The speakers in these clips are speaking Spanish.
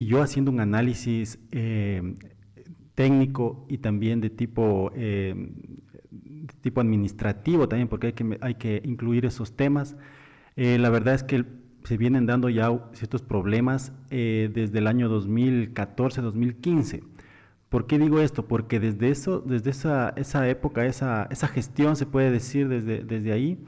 yo haciendo un análisis eh, técnico y también de tipo, eh, tipo administrativo también, porque hay que, hay que incluir esos temas, eh, la verdad es que se vienen dando ya ciertos problemas desde el año 2014-2015. ¿Por qué digo esto? Porque desde, eso, desde esa, esa época, esa, esa gestión, se puede decir desde, desde ahí,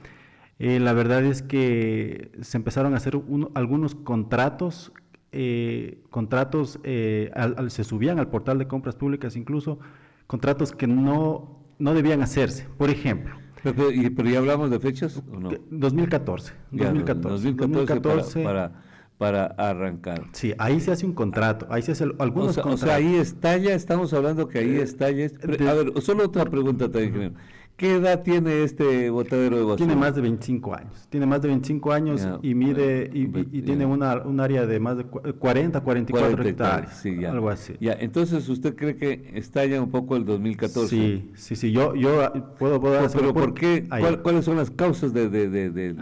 la verdad es que se empezaron a hacer algunos contratos eh, contratos, eh, se subían al portal de compras públicas incluso, contratos que no, no debían hacerse. Por ejemplo. Pero, ya hablamos de fechas o no? 2014. 2014. 2014, para, para, arrancar. Sí, ahí se hace un contrato, ahí se hace algunos o sea, ahí estalla, estamos hablando que ahí eh, estalla. a ver, solo otra pregunta también, ¿Qué edad tiene este botadero de basura? Tiene más de 25 años. Tiene más de 25 años y mide y, tiene una, un área de más de 40, 44 hectáreas. Sí, Algo así. Ya, entonces usted cree que estalla un poco el 2014. Sí, sí, sí. Yo, yo puedo, puedo Pero, ¿por qué? ¿Cuáles son las causas de, de, de, del,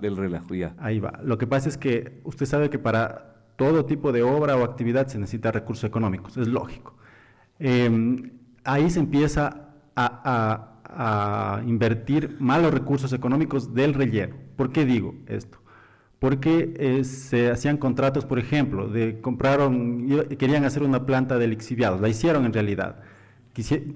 del, relajo? Ya. Ahí va. Lo que pasa es que usted sabe que para todo tipo de obra o actividad se necesita recursos económicos. Es lógico. Em, ahí se empieza a a invertir malos recursos económicos del relleno. ¿Por qué digo esto? Porque eh, se hacían contratos, por ejemplo, de compraron, querían hacer una planta de lixiviados, la hicieron en realidad,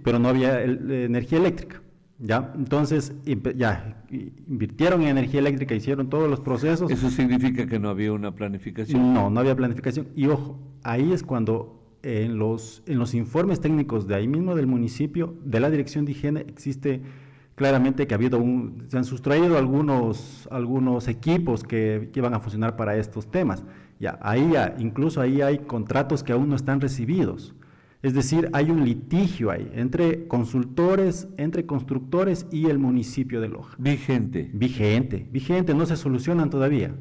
pero no había energía eléctrica. ¿Ya? Entonces, ya, invirtieron en energía eléctrica, hicieron todos los procesos. ¿Eso significa que no había una planificación? No, no había planificación. Y ojo, ahí es cuando en los, en los informes técnicos de ahí mismo del municipio, de la Dirección de Higiene, existe claramente que ha habido un, se han sustraído algunos, algunos equipos que, que iban a funcionar para estos temas. Ya, ahí ya, incluso ahí hay contratos que aún no están recibidos. Es decir, hay un litigio ahí entre consultores, entre constructores y el municipio de Loja. Vigente. Vigente, vigente, no se solucionan todavía.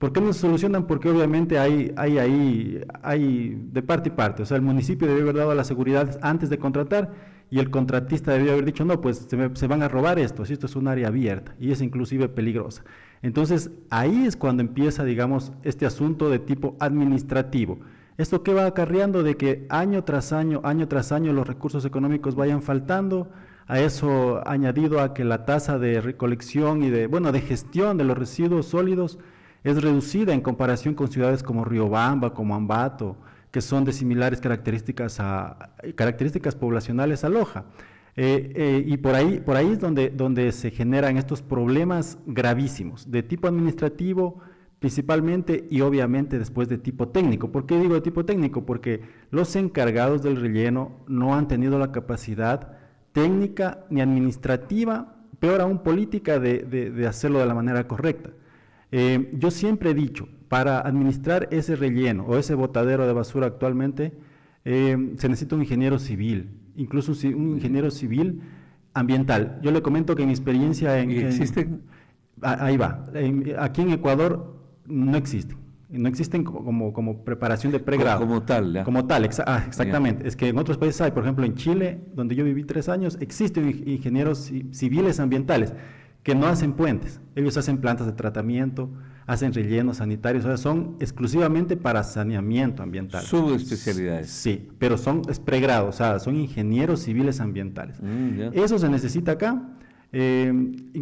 ¿Por qué no se solucionan? Porque obviamente hay, hay ahí, hay de parte y parte. O sea, el municipio debió haber dado la seguridad antes de contratar y el contratista debió haber dicho, no, pues se, van a robar esto, si esto es un área abierta y es inclusive peligrosa. Entonces, ahí es cuando empieza, digamos, este asunto de tipo administrativo. ¿Esto qué va acarreando? De que año tras año, año tras año, los recursos económicos vayan faltando, a eso añadido a que la tasa de recolección y de, bueno, de gestión de los residuos sólidos es reducida en comparación con ciudades como Riobamba, como Ambato, que son de similares características, a, características poblacionales a Loja. Eh, eh, y por ahí, por ahí es donde, donde se generan estos problemas gravísimos, de tipo administrativo principalmente y obviamente después de tipo técnico. ¿Por qué digo de tipo técnico? Porque los encargados del relleno no han tenido la capacidad técnica ni administrativa, peor aún política, de hacerlo de la manera correcta. Eh, yo siempre he dicho, para administrar ese relleno o ese botadero de basura actualmente, eh, se necesita un ingeniero civil, incluso un ingeniero civil ambiental. Yo le comento que en mi experiencia en... ¿Existen? ahí va. aquí en Ecuador no existen. No existen como, como preparación de pregrado. Como, tal, Como tal, ah, exactamente. Es que en otros países hay, por ejemplo en Chile, donde yo viví tres años, existen ingenieros civiles ambientales que no hacen puentes, ellos hacen plantas de tratamiento, hacen rellenos sanitarios, o sea, son exclusivamente para saneamiento ambiental. Subespecialidades. Sí, pero son es pregrado, o sea, son ingenieros civiles ambientales. Mm, Eso se necesita acá. Eh,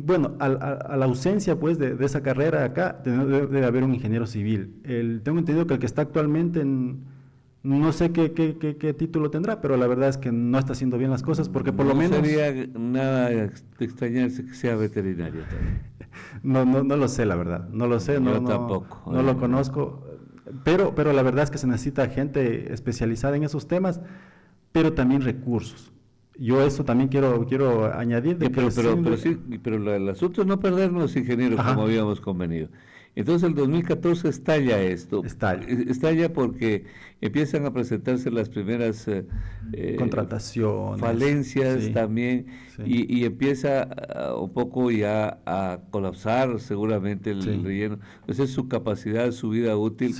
bueno, a, la ausencia pues de, esa carrera acá debe, haber un ingeniero civil. El, tengo entendido que el que está actualmente en no sé qué, qué, qué, título tendrá, pero la verdad es que no está haciendo bien las cosas porque por lo menos... No sería nada extrañarse que sea veterinario también. no, no, no lo sé, la verdad. No lo sé, no, tampoco. No, lo conozco. Pero, pero la verdad es que se necesita gente especializada en esos temas, pero también recursos. Yo eso también quiero quiero añadir. De pero, pero, pero, sí, pero el asunto es no perdernos ingenieros como habíamos convenido. Entonces el 2014 estalla esto. Estalla. Estalla porque empiezan a presentarse las primeras eh, eh, contrataciones, falencias también y, empieza uh, un poco ya a colapsar seguramente el relleno. Entonces su capacidad, su vida útil.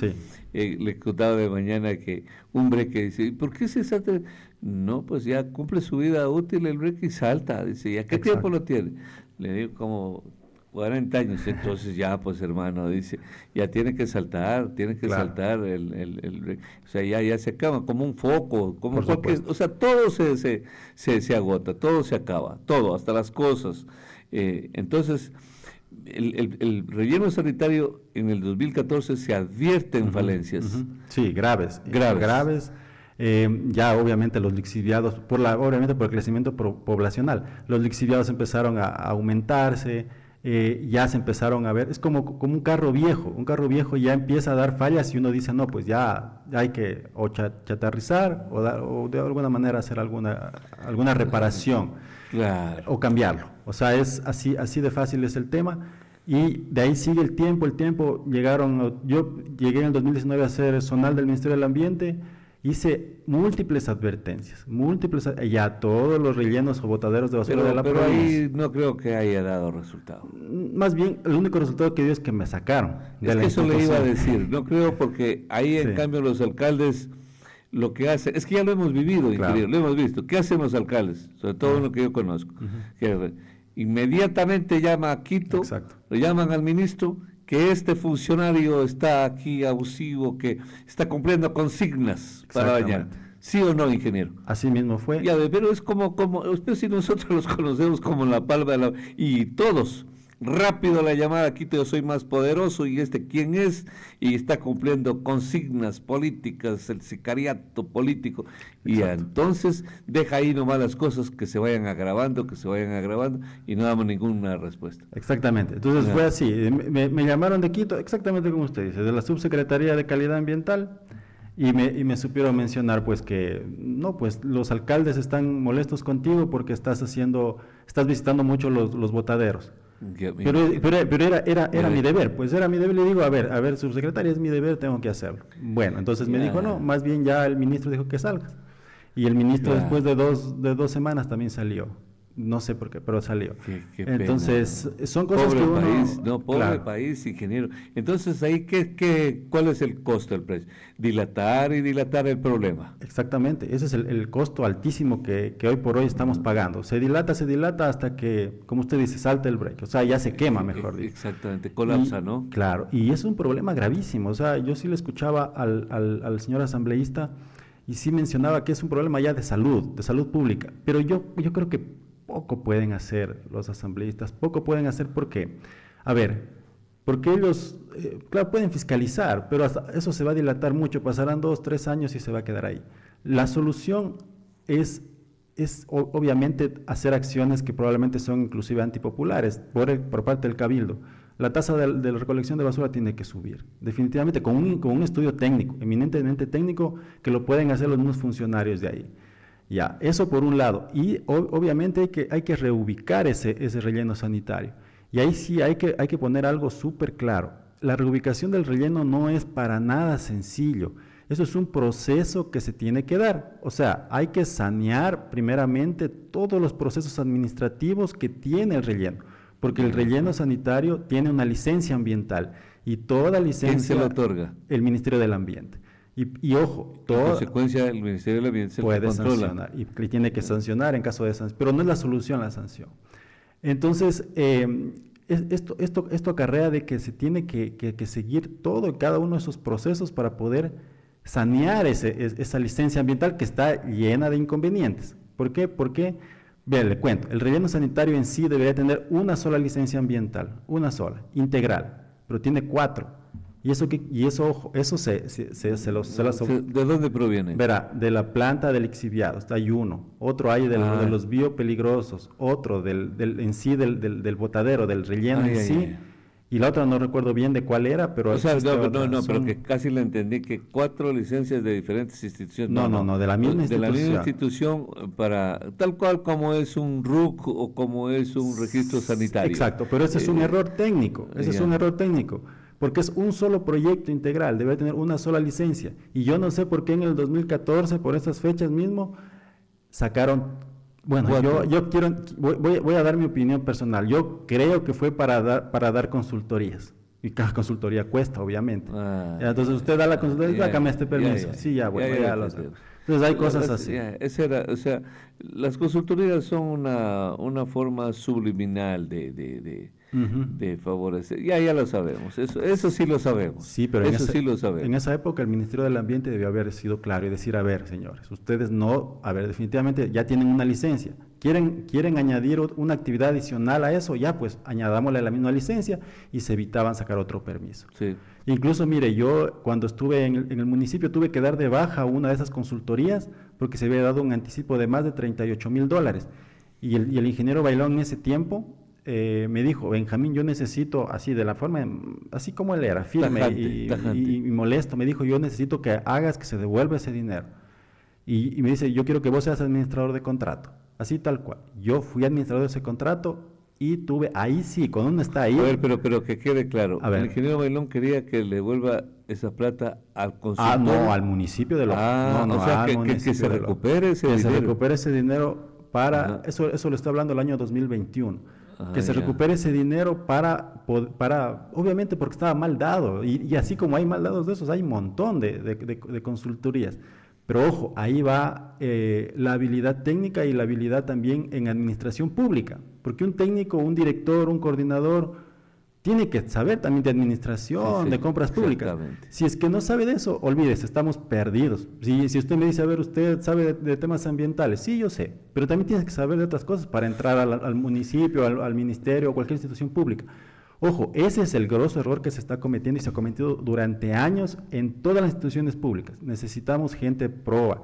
Eh, le contaba de mañana que un breque dice, ¿por qué se salta? No, pues ya cumple su vida útil el breque y salta. Dice, ¿y a qué tiempo lo tiene? Le digo como 40 años, entonces ya, pues hermano, dice, ya tiene que saltar, tiene que saltar, el, el, o sea, ya, ya se acaba, como un foco, como cualquier, o sea, todo se, se, se, agota, todo se acaba, todo, hasta las cosas. Eh, entonces, el, relleno sanitario en el 2014 se advierte en falencias. Sí, graves, graves. graves. Eh, ya obviamente los lixiviados, por la, obviamente por el crecimiento poblacional, los lixiviados empezaron a aumentarse, eh, ya se empezaron a ver, es como, como un carro viejo, un carro viejo ya empieza a dar fallas y uno dice, no, pues ya, hay que o chatarrizar o, de alguna manera hacer alguna, alguna reparación o cambiarlo. O sea, es así, así de fácil es el tema. Y de ahí sigue el tiempo, el tiempo, llegaron, yo llegué en el 2019 a ser zonal del Ministerio del Ambiente, hice múltiples advertencias, múltiples, ya todos los rellenos o botaderos de basura de la pero ahí no creo que haya dado resultado. Mm, más bien, el único resultado que dio es que me sacaron. Es que eso le iba a decir, no creo porque ahí en cambio los alcaldes lo que hacen, es que ya lo hemos vivido, lo hemos visto. ¿Qué hacen los alcaldes? Sobre todo lo que yo conozco. inmediatamente llama a Quito, lo llaman al ministro que este funcionario está aquí abusivo, que está cumpliendo consignas para bañar. ¿Sí o no, ingeniero? Así mismo fue. Ya, pero es como, como, usted si nosotros los conocemos como la palma de la... Y todos, rápido la llamada, Quito yo soy más poderoso y este quién es. Y está cumpliendo consignas políticas, el sicariato político. Y entonces deja ahí nomás las cosas que se vayan agravando, que se vayan agravando y no damos ninguna respuesta. Exactamente, entonces fue así, me, llamaron de Quito, exactamente como usted dice, de la Subsecretaría de Calidad Ambiental y me, y me supieron mencionar pues que no, pues los alcaldes están molestos contigo porque estás haciendo, estás visitando mucho los, los botaderos. Pero, pero, era, era, era mi deber, pues era mi deber, le digo, a ver, a ver, subsecretaria, es mi deber, tengo que hacerlo. Bueno, entonces me dijo, no, más bien ya el ministro dijo que salgas. Y el ministro después de dos, de dos semanas también salió no sé por qué, pero salió. Entonces, son cosas pobre que país, no, pobre país, ingeniero. Entonces, ahí, ¿qué, qué, cuál es el costo del precio? Dilatar y dilatar el problema. Exactamente, ese es el, costo altísimo que, hoy por hoy estamos pagando. Se dilata, se dilata hasta que, como usted dice, salta el break, o sea, ya se quema, mejor dicho. Exactamente, colapsa, ¿no? Claro, y es un problema gravísimo. O sea, yo sí le escuchaba al, al, al señor asambleísta y sí mencionaba que es un problema ya de salud, de salud pública, pero yo, yo creo que poco pueden hacer los asambleístas, poco pueden hacer porque, a ver, porque ellos, eh, claro, pueden fiscalizar, pero eso se va a dilatar mucho, pasarán dos, tres años y se va a quedar ahí. La solución es, es obviamente hacer acciones que probablemente son inclusive antipopulares por, por parte del cabildo. La tasa de, recolección de basura tiene que subir, definitivamente con un, con un estudio técnico, eminentemente técnico, que lo pueden hacer los mismos funcionarios de ahí. Ya, eso por un lado. Y obviamente hay que, hay que reubicar ese, ese relleno sanitario. Y ahí sí hay que, hay que poner algo súper claro. La reubicación del relleno no es para nada sencillo. Eso es un proceso que se tiene que dar. O sea, hay que sanear primeramente todos los procesos administrativos que tiene el relleno. Porque el relleno sanitario tiene una licencia ambiental y toda licencia... ¿Quién se la otorga? El Ministerio del Ambiente. Y, ojo, todo. consecuencia, el Ministerio del Ambiente puede sancionar y, tiene que sancionar en caso de sanción, pero no es la solución la sanción. Entonces, eh, esto, esto, esto acarrea de que se tiene que, seguir todo y cada uno de esos procesos para poder sanear esa licencia ambiental que está llena de inconvenientes. ¿Por qué? Porque, bien, le cuento, el relleno sanitario en sí debería tener una sola licencia ambiental, una sola, integral, pero tiene cuatro. Y eso, que, y eso, eso se, se, se, se los, ¿De dónde proviene? Verá, de la planta del exhibiado, hay uno. Otro hay de ah. los biopeligrosos, otro del, del, en sí del, del, botadero, del relleno en sí. Y la otra no recuerdo bien de cuál era, pero... O sea, no, no, no, pero que casi le entendí que cuatro licencias de diferentes instituciones. No, no, no, de la misma institución. De la misma institución para, tal cual como es un RUC o como es un registro sanitario. Exacto, pero ese es un eh, error técnico, ese es un error técnico porque es un solo proyecto integral, debe tener una sola licencia. Y yo no sé por qué en el 2014, por esas fechas mismo, sacaron, bueno, yo, yo quiero, voy, voy, a dar mi opinión personal, yo creo que fue para dar, para dar consultorías. Y cada consultoría cuesta, obviamente. Ah, Entonces usted da la consultoría, sácame este permiso. sí, ya, bueno, ya. Entonces hay cosas así. Era, o sea, las consultorías son una, una forma subliminal de, de de favorecer. Ya, ya lo sabemos, eso, eso sí lo sabemos. Sí, pero en, esa, sí lo sabemos. en esa época el Ministerio del Ambiente debió haber sido claro y decir, a ver, señores, ustedes no, a ver, definitivamente ya tienen una licencia, quieren, quieren añadir una actividad adicional a eso, ya pues añadámosle la misma licencia y se evitaban sacar otro permiso. Sí. Incluso, mire, yo cuando estuve en el, municipio tuve que dar de baja una de esas consultorías porque se había dado un anticipo de más de 38 mil dólares. Y el, y el ingeniero Bailón en ese tiempo eh, me dijo, Benjamín, yo necesito, así de la forma, así como él era, firme y, molesto, me dijo, yo necesito que hagas que se devuelva ese dinero. Y, me dice, yo quiero que vos seas administrador de contrato, así tal cual. Yo fui administrador de ese contrato y tuve, ahí sí, cuando uno está ahí... A ver, pero, pero que quede claro, el ingeniero Bailón quería que le devuelva esa plata al consultor. Ah, no, al municipio de los... Ah, no, o sea, que, se recupere ese dinero. Que se recupere ese dinero para, eso, eso lo está hablando el año 2021 que se recupere ese dinero para, para, obviamente porque estaba mal dado, y, así como hay mal dados de esos, hay un montón de, de, consultorías. Pero ojo, ahí va eh, la habilidad técnica y la habilidad también en administración pública, porque un técnico, un director, un coordinador, tiene que saber también de administración, de compras públicas. Si es que no sabe de eso, olvídese, estamos perdidos. Si, si usted me dice, a ver, usted sabe de, temas ambientales, sí, yo sé, pero también tiene que saber de otras cosas para entrar al, municipio, al, ministerio o cualquier institución pública. Ojo, ese es el grosso error que se está cometiendo y se ha cometido durante años en todas las instituciones públicas. Necesitamos gente proa,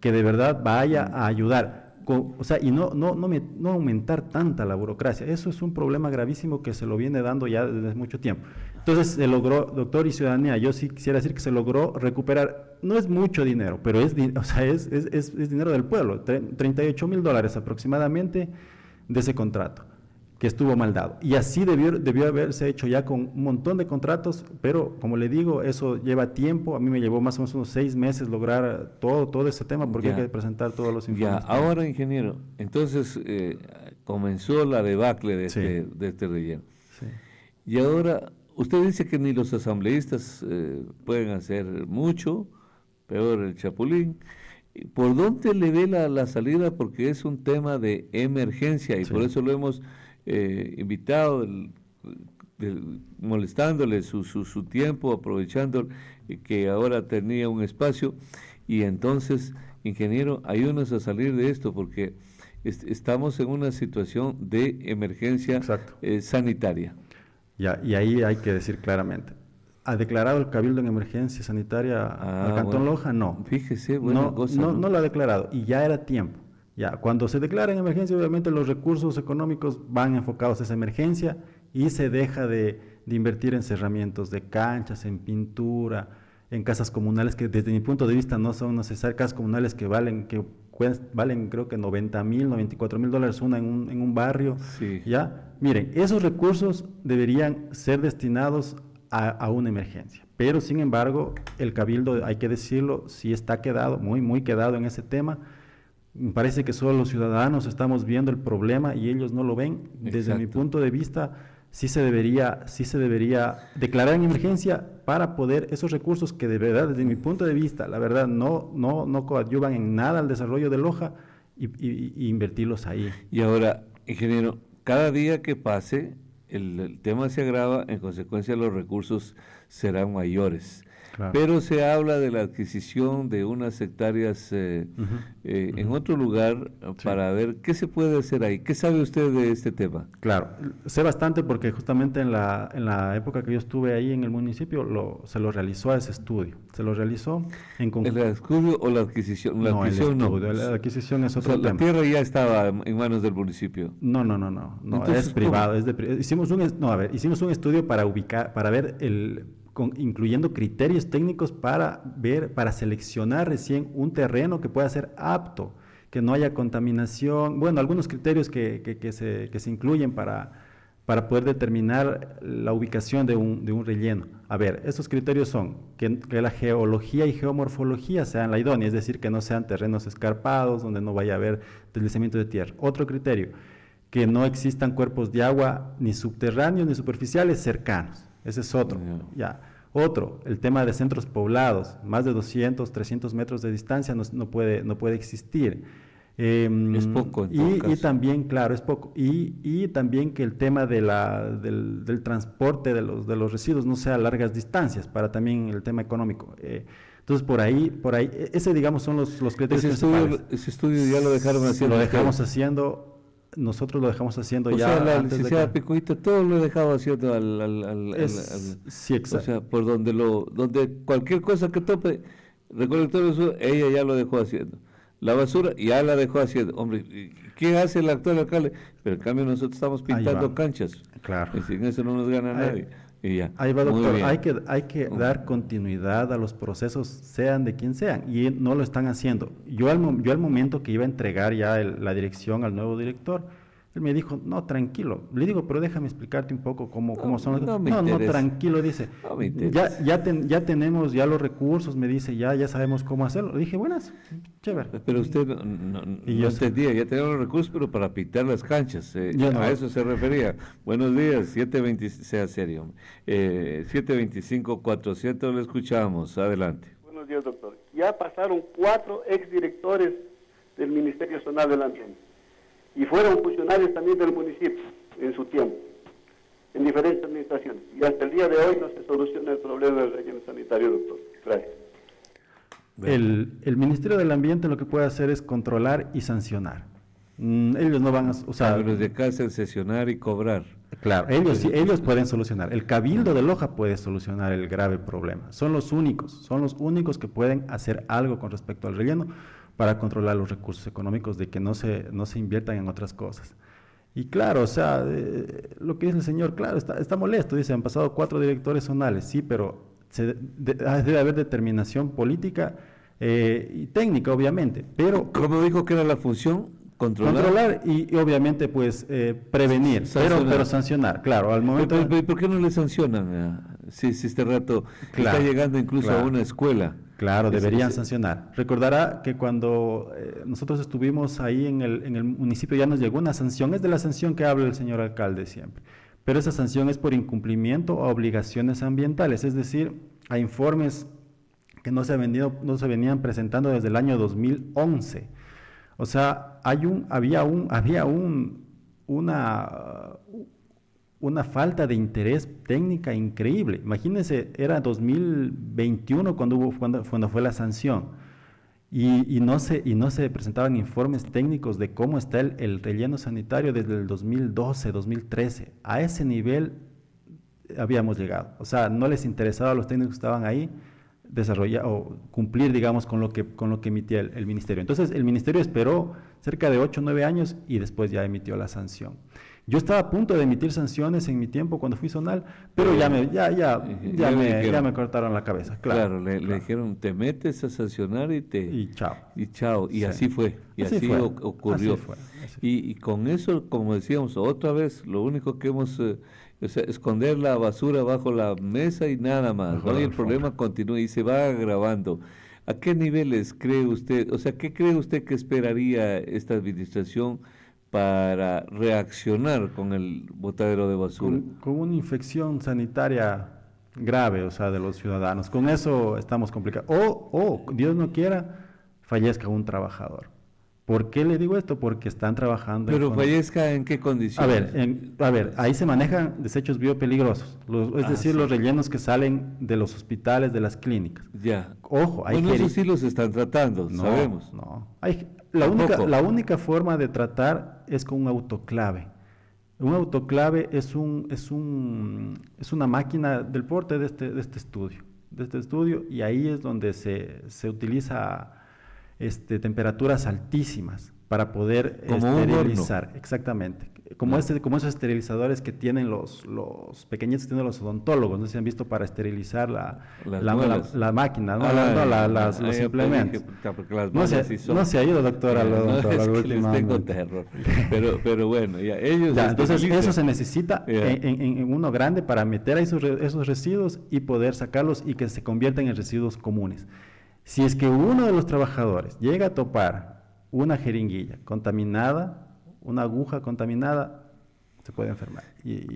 que de verdad vaya a ayudar o sea, y no, no, no, no, aumentar tanta la burocracia. Eso es un problema gravísimo que se lo viene dando ya desde mucho tiempo. Entonces se logró, doctor y ciudadanía, yo sí quisiera decir que se logró recuperar, no es mucho dinero, pero es, o sea, es, es, es dinero del pueblo, 38 mil dólares aproximadamente de ese contrato que estuvo mal dado. Y así debió, debió haberse hecho ya con un montón de contratos, pero como le digo, eso lleva tiempo. A mí me llevó más o menos unos seis meses lograr todo, todo ese tema porque hay que presentar todos los informes. Ya, ahora, ingeniero, entonces eh, comenzó la debacle de, este, de este relleno. Y ahora, usted dice que ni los asambleístas eh, pueden hacer mucho, peor el chapulín. ¿Por dónde le ve la, la salida? Porque es un tema de emergencia y por eso lo hemos eh, invitado, molestándole su, su, tiempo, aprovechando que ahora tenía un espacio. Y entonces, ingeniero, ayúdanos a salir de esto porque estamos en una situación de emergencia eh, sanitaria. Ya, y ahí hay que decir claramente. ¿Ha declarado el Cabildo en emergencia sanitaria al ah, Cantón Loja? No. Fíjese, no, no, no lo ha declarado y ya era tiempo. Ya, cuando se declara en emergencia, obviamente los recursos económicos van enfocados a esa emergencia y se deja de, invertir en cerramientos de canchas, en pintura, en casas comunales que desde mi punto de vista no son necesarias, casas comunales que valen, que valen creo que 90 mil, 94 mil dólares una en un, en un barrio. ¿ya? Miren, esos recursos deberían ser destinados a, a, una emergencia. Pero sin embargo, el cabildo, hay que decirlo, sí está quedado, muy, muy quedado en ese tema parece que solo los ciudadanos estamos viendo el problema y ellos no lo ven. Desde mi punto de vista, sí se debería, sí se debería declarar en emergencia para poder esos recursos que de verdad, desde mi punto de vista, la verdad, no, no, no coadyuvan en nada al desarrollo de Loja y, invertirlos ahí. Y ahora, ingeniero, cada día que pase, el tema se agrava, en consecuencia los recursos serán mayores. Pero se habla de la adquisición de unas hectáreas eh, eh, en otro lugar para ver qué se puede hacer ahí. ¿Qué sabe usted de este tema? Claro, sé bastante porque justamente en la, en la época que yo estuve ahí en el municipio lo, se lo realizó a ese estudio. Se lo realizó en ¿El estudio o la adquisición? La no, adquisición el estudio, la adquisición es otro La tierra ya estaba en manos del municipio. No, no, no, no, no es privado. Es de, hicimos un, no, a ver, hicimos un estudio para ubicar, para ver el incluyendo criterios técnicos para ver, para seleccionar recién un terreno que pueda ser apto, que no haya contaminación, bueno, algunos criterios que, que, se, que se, incluyen para, para poder determinar la ubicación de un, de un relleno. A ver, estos criterios son que, que, la geología y geomorfología sean la idónea, es decir, que no sean terrenos escarpados, donde no vaya a haber deslizamiento de tierra. Otro criterio, que no existan cuerpos de agua ni subterráneos ni superficiales cercanos. Ese es otro. Ya. Otro, el tema de centros poblados, más de 200, 300 metros de distancia no, puede, no puede existir. Em, es poco. y, también, claro, es poco. Y, también que el tema de la, del, transporte de los, de los residuos no sea a largas distancias, para también el tema económico. Eh, entonces, por ahí, por ahí, e, ese digamos son los, los criterios ese estudio, ese estudio ya lo dejaron haciendo. Lo dejamos haciendo, nosotros lo dejamos haciendo ya. Sea, la licenciada Picuita, todo lo he dejado haciendo al, al, al, sí, exacto. O sea, por donde lo, donde cualquier cosa que tope, recuerden todo eso, ella ya lo dejó haciendo la basura ya la dejó haciendo. Hombre, ¿qué hace el actual alcalde? Pero en cambio nosotros estamos pintando canchas. Claro. Y sin eso no nos gana nadie. Y ya. Ahí va, doctor. Hay que, hay que dar continuidad a los procesos, sean de quien sean, y no lo están haciendo. Yo al, yo al momento que iba a entregar ya la dirección al nuevo director, él me dijo, no, tranquilo. Le digo, pero déjame explicarte un poco cómo, cómo son. No, no, no, tranquilo, dice. ya, ya, ya tenemos ya los recursos, me dice, ya, ya sabemos cómo hacerlo. Le dije, buenas, chévere. Pero usted no, y yo entendía, ya tenemos los recursos, pero para pintar las canchas. Eh, a eso se refería. Buenos días, 725, sea serio. Eh, 725-400, le escuchamos. Adelante. Buenos días, doctor. Ya pasaron cuatro exdirectores del Ministerio Zonal del Ambiente y fueron funcionarios también del municipio en su tiempo, en diferentes administraciones. Y hasta el día de hoy no se soluciona el problema del relleno sanitario, doctor. Gracias. El, Ministerio del Ambiente lo que puede hacer es controlar y sancionar. Mm, ellos no van a... O sea, los de casa sesionar y cobrar. Claro, ellos sí, ellos pueden solucionar. El Cabildo de Loja puede solucionar el grave problema. Son los únicos, son los únicos que pueden hacer algo con respecto al relleno para controlar los recursos económicos, de que no se, no se inviertan en otras cosas. Y claro, o sea, eh, lo que dice el señor, claro, está, está molesto, dice, han pasado cuatro directores zonales, sí, pero se, debe haber determinación política eh, y técnica, obviamente, pero... ¿Cómo dijo que era la función? Controlar, controlar y, obviamente pues eh, prevenir, pero, pero, sancionar, claro, al momento... ¿Por qué no le sancionan si, si este rato está llegando incluso a una escuela? Claro, deberían sancionar. Recordará que cuando eh, nosotros estuvimos ahí en el, en el municipio ya nos llegó una sanción, es de la sanción que habla el señor alcalde siempre, pero esa sanción es por incumplimiento a obligaciones ambientales, es decir, a informes que no se, venido, no se venían presentando desde el año 2011. O sea, hay un, había un, había un, una, una falta de interés técnica increíble. Imagínense, era 2021 cuando, hubo, cuando, fue la sanción y, no se, y no se presentaban informes técnicos de cómo está el, relleno sanitario desde el 2012, 2013. A ese nivel habíamos llegado. O sea, no les interesaba a los técnicos que estaban ahí desarrollar o cumplir, digamos, con lo que, con lo que emitía el, el ministerio. Entonces, el ministerio esperó cerca de 8 o 9 años y después ya emitió la sanción. Yo estaba a punto de emitir sanciones en mi tiempo cuando fui zonal, pero ya me, ya, ya, ya, me, ya me cortaron la cabeza. Claro, le, dijeron, te metes a sancionar y te... Y chao. Y chao. Y así fue. Y así, ocurrió. Y, con eso, como decíamos, otra vez, lo único que hemos... Eh, esconder la basura bajo la mesa y nada más. Y el problema continúa y se va agravando. ¿A qué niveles cree usted, o sea, qué cree usted que esperaría esta administración para reaccionar con el botadero de basura. Con, una infección sanitaria grave, o sea, de los ciudadanos. Con eso estamos complicados. O, o, Dios no quiera, fallezca un trabajador. ¿Por qué le digo esto? Porque están trabajando. Pero fallezca en qué condiciones? A ver, a ver, ahí se manejan desechos biopeligrosos, es ah, decir, los rellenos que salen de los hospitales, de las clínicas. Ya. Ojo, hay bueno, sí los están tratando, sabemos. No, hay, la única, la única forma de tratar es con un autoclave. Un autoclave es, un, es, un, es una máquina del porte de este, de este estudio, de este estudio, y ahí es donde se, se utiliza este, temperaturas altísimas para poder esterilizar. Exactamente como, este, como esos esterilizadores que tienen los, los pequeñitos que tienen los odontólogos, no se han visto para esterilizar la, la, máquina, ¿no? Ah, las, los implementos. no, se, no se ha ido, doctor, al odontólogo. tengo terror. Pero, pero bueno, ya, ellos. entonces, eso se necesita en, en, uno grande para meter esos, esos residuos y poder sacarlos y que se conviertan en residuos comunes. Si es que uno de los trabajadores llega a topar una jeringuilla contaminada, una aguja contaminada, se puede enfermar.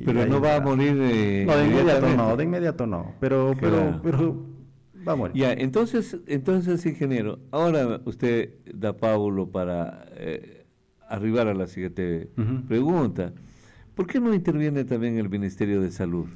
pero no va a morir de... No, de inmediato no, de inmediato no. Pero, pero, pero Vamos. Ya, entonces, entonces, ingeniero, ahora usted da Paulo para eh, arribar a la siguiente pregunta. ¿Por qué no interviene también el Ministerio de Salud?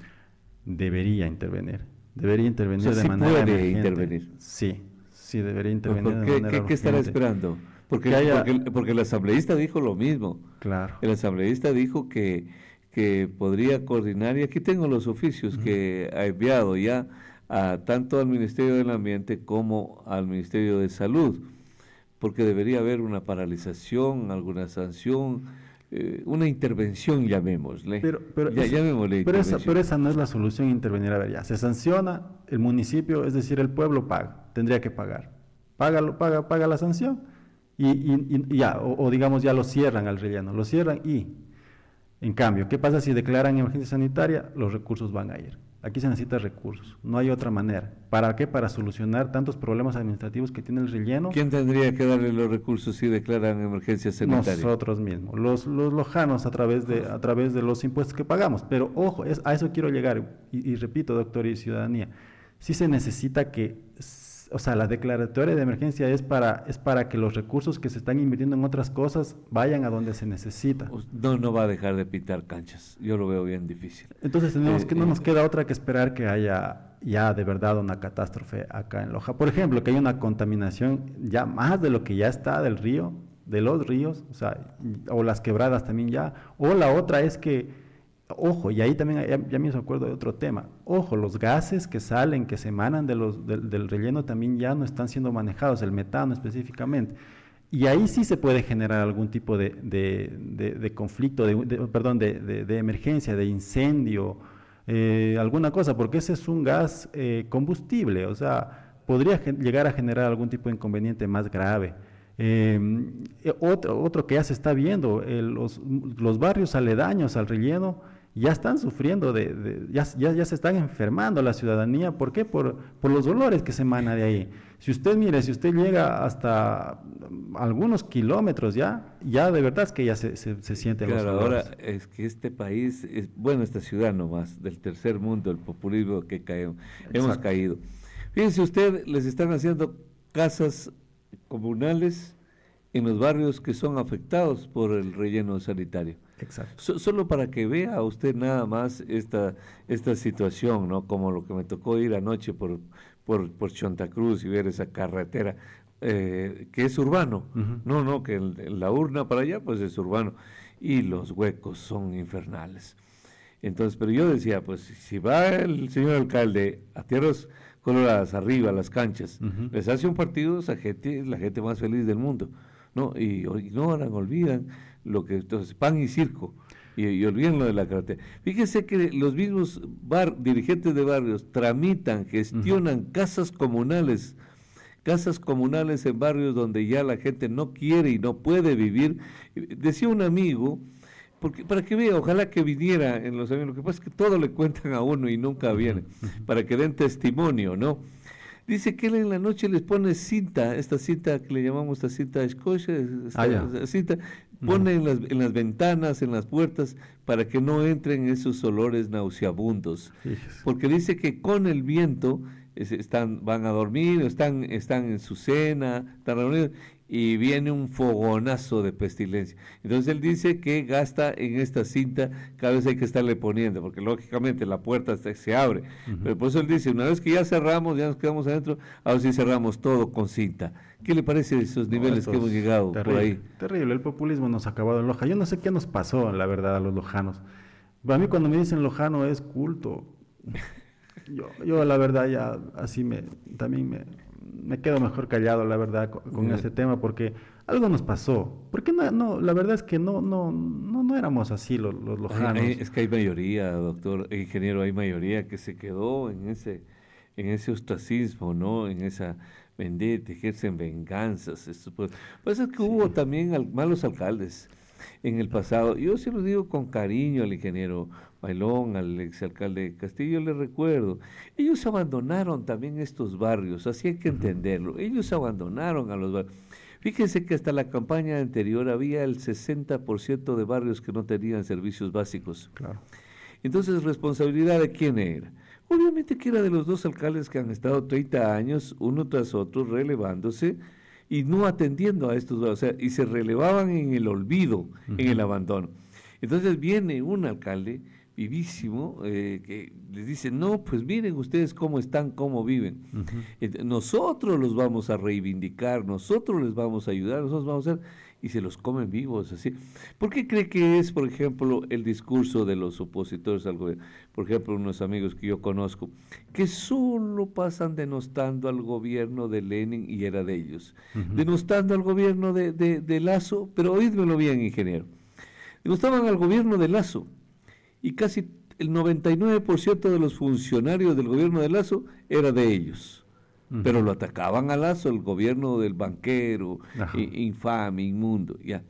Debería intervenir. Debería intervenir de manera puede intervenir. Sí, sí, debería intervenir de manera ¿qué, ¿Qué estará esperando? Porque, porque, el asambleísta dijo lo mismo. Claro. El asambleísta dijo que, que podría coordinar, y aquí tengo los oficios que ha enviado ya a, tanto al Ministerio del Ambiente como al Ministerio de Salud, porque debería haber una paralización, alguna sanción, eh, una intervención, llamémosle. Pero, pero, pero, esa, pero esa no es la solución intervenir. A ver, ya, se sanciona, el municipio, es decir, el pueblo paga, tendría que pagar. Paga, paga, paga la sanción y, y, ya, o, digamos ya lo cierran al relleno, lo cierran y, en cambio, ¿qué pasa si declaran emergencia sanitaria? Los recursos van a ir. Aquí se necesita recursos, no hay otra manera. ¿Para qué? Para solucionar tantos problemas administrativos que tiene el relleno. ¿Quién tendría que darle los recursos si declaran emergencia sanitaria? Nosotros mismos, los, los lojanos a través, de, a través de los impuestos que pagamos. Pero ojo, es, a eso quiero llegar. Y, y repito, doctor y ciudadanía, sí se necesita que o sea, la declaratoria de emergencia es para, es para que los recursos que se están invirtiendo en otras cosas vayan a donde se necesita. No, no va a dejar de pintar canchas. Yo lo veo bien difícil. Entonces tenemos eh, que no nos eh, queda otra que esperar que haya ya de verdad una catástrofe acá en Loja. Por ejemplo, que haya una contaminación ya más de lo que ya está del río, de los ríos, o sea, o las quebradas también ya. O la otra es que Ojo, y ahí también ya, me acuerdo de otro tema. Ojo, los gases que salen, que se emanan del relleno también ya no están siendo manejados, el metano específicamente. Y ahí sí se puede generar algún tipo de, conflicto, perdón, de, emergencia, de incendio, eh, alguna cosa, porque ese es un gas eh, combustible, o sea, podría llegar a generar algún tipo de inconveniente más grave. Em, eh, otro, otro que ya se está viendo, los, los barrios aledaños al relleno, ya están sufriendo, de, ya, ya, se están enfermando la ciudadanía. ¿Por qué? Por, por los dolores que se emana de ahí. Si usted mire, si usted llega hasta algunos kilómetros ya, ya de verdad es que ya se, se, siente claro, ahora es que este país, es, bueno, esta ciudad nomás, del tercer mundo, el populismo que caemos, hemos caído. Fíjense usted, les están haciendo casas comunales en los barrios que son afectados por el relleno sanitario. Exacto. solo para que vea usted nada más esta, esta situación, ¿no? Como lo que me tocó ir anoche por, por, por Cruz y ver esa carretera, eh, que es urbano. No, no, que la urna para allá, pues es urbano. Y los huecos son infernales. Entonces, pero yo decía, pues si va el señor alcalde a tierras coloradas, arriba, a las canchas, les hace un partido, esa gente es la gente más feliz del mundo. ¿no? Y ignoran, olvidan lo que entonces pan y circo y, y olviden lo de la carretera. Fíjense que los mismos bar, dirigentes de barrios tramitan, gestionan casas comunales, casas comunales en barrios donde ya la gente no quiere y no puede vivir. Decía un amigo, porque para que vea, ojalá que viniera en los años, lo que pasa es que todo le cuentan a uno y nunca viene, para que den testimonio, ¿no? Dice que él en la noche les pone cinta, esta cinta que le llamamos esta cinta escocia, esta, ah, cinta, pone en, las, en las ventanas, en las puertas, para que no entren esos olores nauseabundos. Porque dice que con el viento están, van a dormir, están, están en su cena, están reunidos, y viene un fogonazo de pestilencia. Entonces él dice que gasta en esta cinta, cada vez hay que estarle poniendo, porque lógicamente la puerta se, abre. Pero por eso él dice, una vez que ya cerramos, ya nos quedamos adentro, ahora sí cerramos todo con cinta. ¿Qué le parece esos niveles que hemos llegado por ahí? Terrible, el populismo nos ha acabado en Loja. Yo no sé qué nos pasó, la verdad, a los lojanos. Para mí cuando me dicen lojano es culto. Yo, yo la verdad ya así me, también me, me quedo mejor callado, la verdad, con, ese tema, porque algo nos pasó. Porque no, no, la verdad es que no, no, no, no éramos así los, los lojanos. es que hay mayoría, doctor ingeniero, hay mayoría que se quedó en ese, en ese ostracismo, ¿no? En esa vendetta, ejercen venganzas. Esto, pues, pues es que hubo también malos alcaldes en el pasado. Yo se lo digo con cariño al ingeniero Bailón, al exalcalde Castillo, le recuerdo. Ellos abandonaron también estos barrios, así hay que entenderlo. Ellos abandonaron a los barrios. Fíjense que hasta la campaña anterior había el 60% de barrios que no tenían servicios básicos. Claro. Entonces, ¿responsabilidad de quién era? Obviamente que era de los dos alcaldes que han estado 30 años, uno tras otro, relevándose y no atendiendo a estos, o sea, y se relevaban en el olvido, en el abandono. Entonces viene un alcalde vivísimo eh, que les dice, no, pues miren ustedes cómo están, cómo viven. Nosotros los vamos a reivindicar, nosotros les vamos a ayudar, nosotros vamos a hacer, y se los comen vivos así. ¿Por qué cree que es, por ejemplo, el discurso de los opositores al gobierno? Por ejemplo, unos amigos que yo conozco, que solo pasan denostando al gobierno de Lenin y era de ellos, denostando al gobierno de, de Lazo, pero oídmelo bien, ingeniero gustaban al gobierno de Lazo y casi el 99% de los funcionarios del gobierno de Lazo era de ellos. Pero lo atacaban a Lazo, el gobierno del banquero, infame, inmundo. Ya.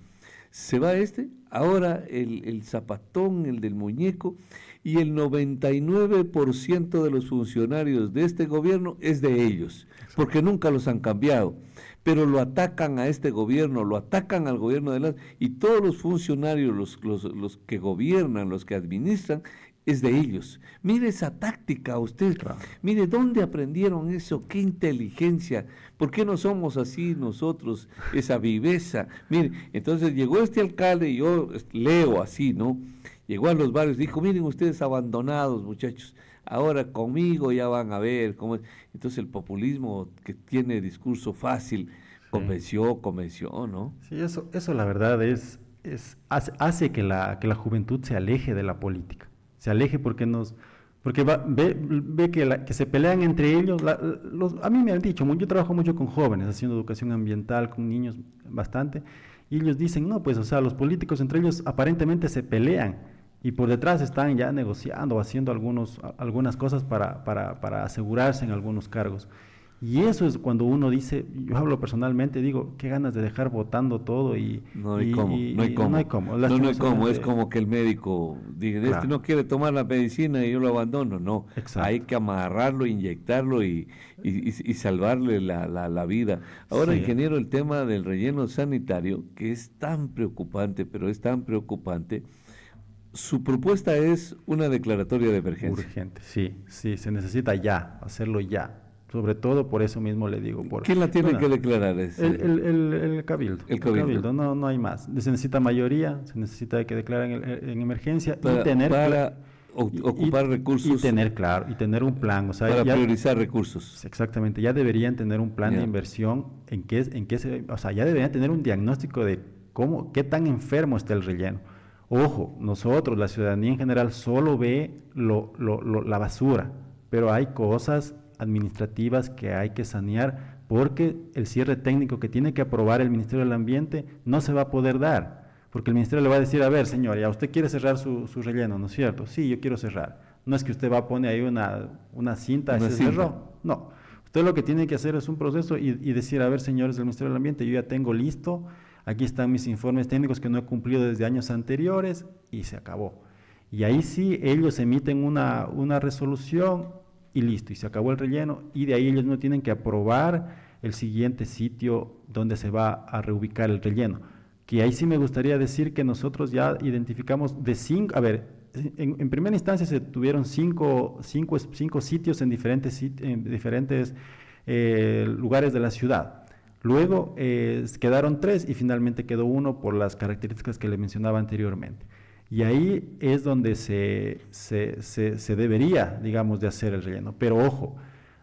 Se va este, ahora el, el zapatón, el del muñeco, y el 99% de los funcionarios de este gobierno es de ellos, porque nunca los han cambiado pero lo atacan a este gobierno, lo atacan al gobierno de las... Y todos los funcionarios, los, los, los que gobiernan, los que administran, es de ellos. Mire esa táctica usted. Mire, ¿dónde aprendieron eso? ¿Qué inteligencia? ¿Por qué no somos así nosotros? Esa viveza. Mire, entonces llegó este alcalde y yo leo así, ¿no? Llegó a los barrios, dijo, miren ustedes abandonados, muchachos ahora conmigo ya van a ver cómo Entonces el populismo que tiene discurso fácil convenció, convenció, ¿no? Sí, eso, eso la verdad es, es hace, que, la, que la juventud se aleje de la política, se aleje porque nos... Porque ve, ve que, la, que, se pelean entre ellos. los, a mí me han dicho, yo trabajo mucho con jóvenes, haciendo educación ambiental, con niños bastante, y ellos dicen, no, pues, o sea, los políticos entre ellos aparentemente se pelean, y por detrás están ya negociando, haciendo algunos, algunas cosas para, para, para, asegurarse en algunos cargos. Y eso es cuando uno dice, yo hablo personalmente, digo, qué ganas de dejar votando todo y... No hay cómo, no hay cómo. No hay cómo, no, hay cómo. es como que el médico diga, este no quiere tomar la medicina y yo lo abandono, no. Hay que amarrarlo, inyectarlo y, y, salvarle la, la, la, vida. Ahora, ingeniero, el tema del relleno sanitario, que es tan preocupante, pero es tan preocupante, su propuesta es una declaratoria de emergencia. Urgente, sí, sí, se necesita ya, hacerlo ya. Sobre todo por eso mismo le digo. Por, ¿Quién la tiene que declarar? El, el, el, cabildo. El cabildo. no, no hay más. Se necesita mayoría, se necesita que declaren en, emergencia y tener... Para ocupar recursos. Y tener, claro, y tener un plan. O sea, para priorizar recursos. Exactamente, ya deberían tener un plan de inversión en qué, en qué se... O sea, ya deberían tener un diagnóstico de cómo, qué tan enfermo está el relleno Ojo, nosotros, la ciudadanía en general, solo ve lo, la basura, pero hay cosas administrativas que hay que sanear porque el cierre técnico que tiene que aprobar el Ministerio del Ambiente no se va a poder dar, porque el Ministerio le va a decir, a ver, señor, ya usted quiere cerrar su, relleno, ¿no es cierto? Sí, yo quiero cerrar. No es que usted va a poner ahí una, una cinta, y se cerró. No. Usted lo que tiene que hacer es un proceso y, y decir, a ver, señores del Ministerio del Ambiente, yo ya tengo listo aquí están mis informes técnicos que no he cumplido desde años anteriores y se acabó. Y ahí sí ellos emiten una, una resolución y listo, y se acabó el relleno y de ahí ellos no tienen que aprobar el siguiente sitio donde se va a reubicar el relleno. Que ahí sí me gustaría decir que nosotros ya identificamos de cinco, a ver, en, primera instancia se tuvieron cinco, cinco, cinco sitios en diferentes, en diferentes eh, lugares de la ciudad. Luego eh, quedaron tres y finalmente quedó uno por las características que le mencionaba anteriormente. Y ahí es donde se, se, debería, digamos, de hacer el relleno. Pero ojo,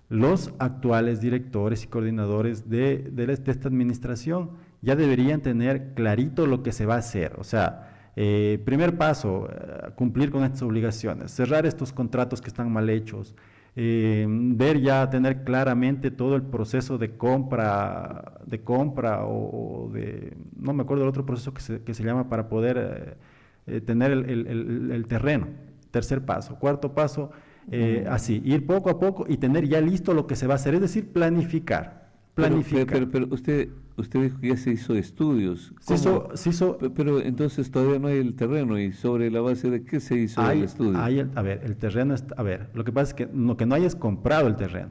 los actuales directores y coordinadores de, esta administración ya deberían tener clarito lo que se va a hacer. O sea, eh, primer paso, eh, cumplir con estas obligaciones, cerrar estos contratos que están mal hechos, eh, ver ya, tener claramente todo el proceso de compra, de compra o, de, no me acuerdo del otro proceso que se, que se llama para poder eh, eh, tener el, terreno. Tercer paso. Cuarto paso, así, ir poco a poco y tener ya listo lo que se va a hacer, es decir, planificar. Planificar. pero, pero usted usted dijo que ya se hizo estudios. Se hizo, se hizo, pero entonces todavía no hay el terreno y sobre la base de qué se hizo el estudio. a ver, el terreno está, a ver, lo que pasa es que lo que no hay es comprado el terreno.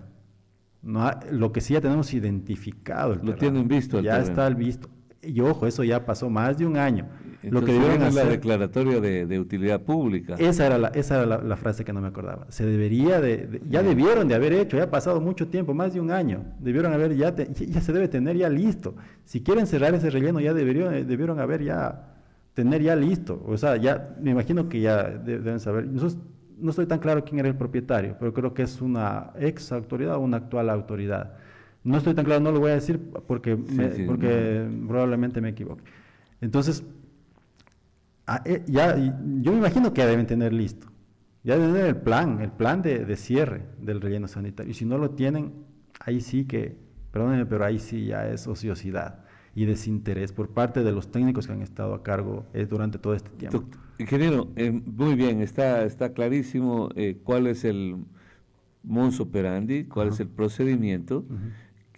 No lo que sí ya tenemos identificado el Lo tienen visto el Ya está el visto. Y ojo, eso ya pasó más de un año. lo que debieron hacer, la declaratoria de, utilidad pública. Esa era la, esa era la, frase que no me acordaba. Se debería de, ya debieron de haber hecho, ya ha pasado mucho tiempo, más de un año. Debieron haber ya, ya se debe tener ya listo. Si quieren cerrar ese relleno, ya debieron, debieron haber ya tener ya listo. O sea, ya me imagino que ya deben saber. no estoy tan claro quién era el propietario, pero creo que es una ex autoridad o una actual autoridad. No estoy tan claro, no lo voy a decir porque, porque probablemente me equivoque. Entonces, eh, ya, yo me imagino que deben tener listo. Ya deben tener el plan, el plan de, de, cierre del relleno sanitario. Y si no lo tienen, ahí sí que, perdónenme, pero ahí sí ya es ociosidad y desinterés por parte de los técnicos que han estado a cargo eh, durante todo este tiempo. Ingeniero, eh, muy bien, está, está clarísimo cuál es el monso operandi, cuál es el procedimiento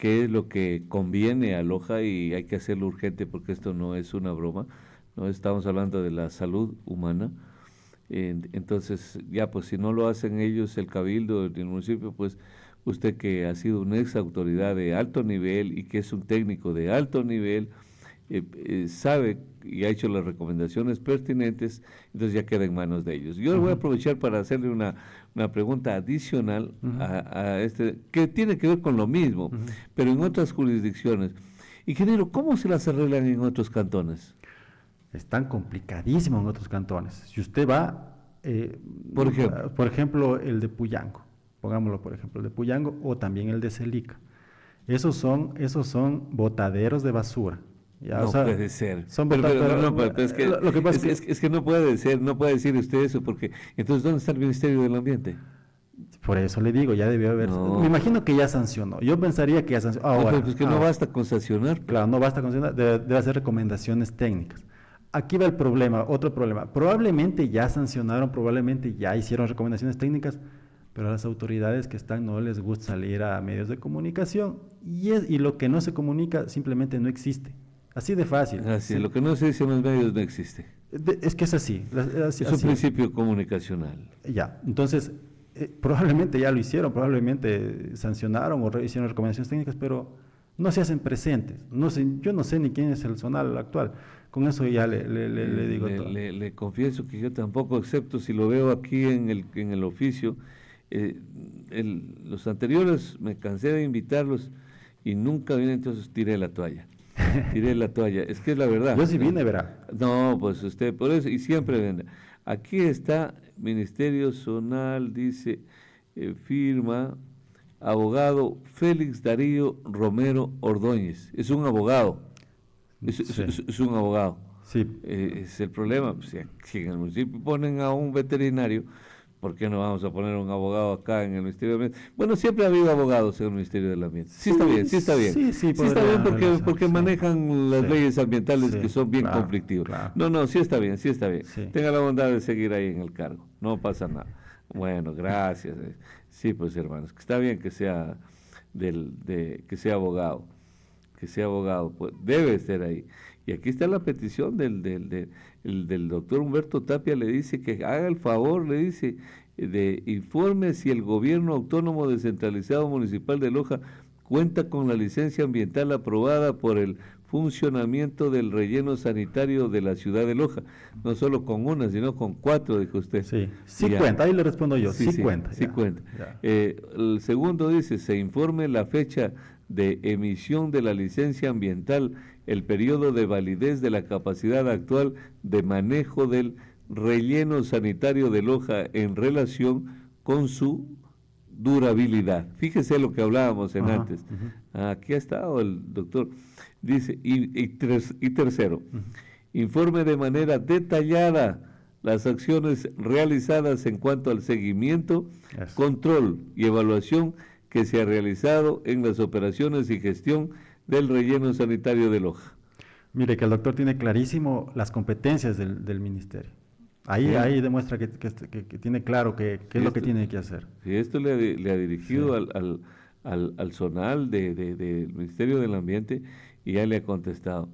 qué es lo que conviene a Loja y hay que hacerlo urgente porque esto no es una broma, no estamos hablando de la salud humana. Entonces, ya pues si no lo hacen ellos, el cabildo del municipio, pues usted que ha sido una ex autoridad de alto nivel y que es un técnico de alto nivel, eh, eh, sabe y ha hecho las recomendaciones pertinentes, entonces ya queda en manos de ellos. Yo voy a aprovechar para hacerle una, pregunta adicional a, este, que tiene que ver con lo mismo, pero en otras jurisdicciones. Ingeniero, ¿cómo se las arreglan en otros cantones? Están complicadísimos en otros cantones. Si usted va, eh, por, ejemplo. por ejemplo, el de Puyango, pongámoslo por ejemplo, el de Puyango o también el de Celica. Esos son, esos son botaderos de basura no puede ser. Son pero, es, que, lo que pasa es, que, no puede ser, no puede decir usted eso, porque entonces ¿dónde está el Ministerio del Ambiente? Por eso le digo, ya debió haber. Me imagino que ya sancionó. Yo pensaría que ya sancionó. Ahora, no, pues que no basta con sancionar. Claro, no basta con sancionar, debe, hacer recomendaciones técnicas. Aquí va el problema, otro problema. Probablemente ya sancionaron, probablemente ya hicieron recomendaciones técnicas, pero a las autoridades que están no les gusta salir a medios de comunicación y, es, y lo que no se comunica simplemente no existe. Así de fácil. Así, lo que no se dice en los medios no existe. es que es así. es un principio comunicacional. Ya, entonces, eh, probablemente ya lo hicieron, probablemente sancionaron o hicieron recomendaciones técnicas, pero no se hacen presentes. No sé, yo no sé ni quién es el zonal actual. Con eso ya le, le, digo todo. Le, confieso que yo tampoco, excepto si lo veo aquí en el, en el oficio. Eh, los anteriores me cansé de invitarlos y nunca vienen, entonces tiré la toalla. tiré la toalla. Es que es la verdad. Yo sí vine, verá. No, pues usted, por eso, y siempre viene. Aquí está Ministerio Zonal, dice, eh, firma, abogado Félix Darío Romero Ordóñez. Es un abogado. Es, un abogado. Sí. Eh, es el problema. Pues, si en el municipio ponen a un veterinario, ¿Por qué no vamos a poner un abogado acá en el Ministerio del Ambiente? Bueno, siempre ha habido abogados en el Ministerio del Ambiente. Sí, está bien, sí está bien. Sí, sí, sí está bien porque, porque manejan las leyes ambientales que son bien conflictivas. No, no, sí está bien, sí está bien. Tenga la bondad de seguir ahí en el cargo. No pasa nada. Bueno, gracias. Sí, pues hermanos, que está bien que sea del, de, que sea abogado, que sea abogado, pues debe estar ahí. Y aquí está la petición del, del, del el del doctor Humberto Tapia le dice que haga el favor, le dice, de informe si el gobierno autónomo descentralizado municipal de Loja cuenta con la licencia ambiental aprobada por el funcionamiento del relleno sanitario de la ciudad de Loja. No solo con una, sino con cuatro, dijo usted. Sí, sí cuenta, ahí le respondo yo, sí, cuenta. Sí cuenta. Eh, el segundo dice, se informe la fecha de emisión de la licencia ambiental el periodo de validez de la capacidad actual de manejo del relleno sanitario de Loja en relación con su durabilidad. Fíjese lo que hablábamos en antes. Aquí ha estado el doctor. Dice, y, tercero, informe de manera detallada las acciones realizadas en cuanto al seguimiento, control y evaluación que se ha realizado en las operaciones y gestión del relleno sanitario de Loja. Mire que el doctor tiene clarísimo las competencias del, ministerio. Ahí, ahí demuestra que, tiene claro qué es lo que tiene que hacer. Sí, esto le, ha dirigido al, al, al, zonal del de, Ministerio del Ambiente y ya le ha contestado.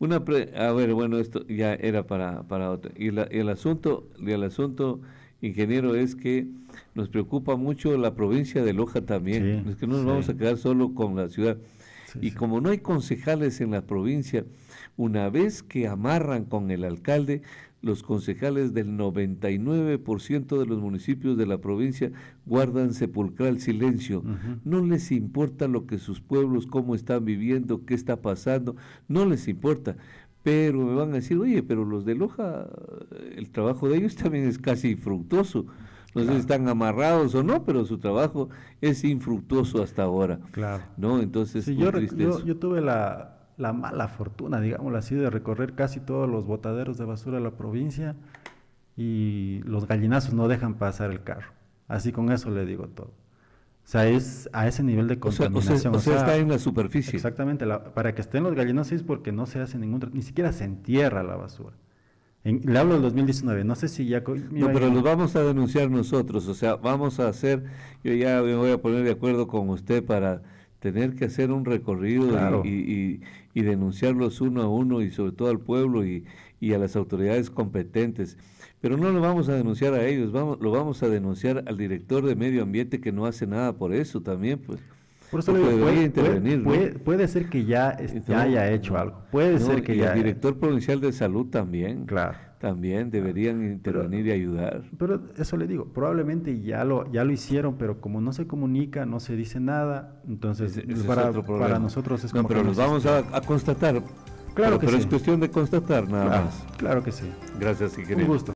Una a ver, bueno, esto ya era para, para otro. Y, el asunto, el asunto, ingeniero, es que nos preocupa mucho la provincia de Loja también. Es que no nos vamos a quedar solo con la ciudad. Y como no hay concejales en la provincia, una vez que amarran con el alcalde, los concejales del 99% de los municipios de la provincia guardan sepulcral silencio. No les importa lo que sus pueblos, cómo están viviendo, qué está pasando, no les importa. Pero me van a decir, oye, pero los de Loja, el trabajo de ellos también es casi infructuoso. No sé si están amarrados o no, pero su trabajo es infructuoso hasta ahora. Claro. ¿No? Entonces, yo, yo, tuve la, la mala fortuna, digámoslo así, de recorrer casi todos los botaderos de basura de la provincia y los gallinazos no dejan pasar el carro. Así con eso le digo todo. O sea, es a ese nivel de contaminación. O sea, está en la superficie. Exactamente. para que estén los gallinazos es porque no se hace ningún... Ni siquiera se entierra la basura. Le hablo del 2019, no sé si ya... No, pero los vamos a denunciar nosotros, o sea, vamos a hacer, yo ya me voy a poner de acuerdo con usted para tener que hacer un recorrido y, denunciarlos uno a uno y sobre todo al pueblo y, a las autoridades competentes. Pero no lo vamos a denunciar a ellos, vamos, lo vamos a denunciar al director de medio ambiente que no hace nada por eso también, pues. Por eso puede, intervenir, puede, ser que ya, haya hecho algo. Puede ser que y ya. El director provincial de salud también. Claro también deberían intervenir y ayudar. Pero eso le digo, probablemente ya lo, ya lo hicieron, pero como no se comunica, no se dice nada, entonces para, para, nosotros es como... No, pero nos vamos a, constatar. Claro que pero sí. Pero es cuestión de constatar nada más. Claro que sí. Gracias, si Un gusto.